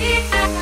Música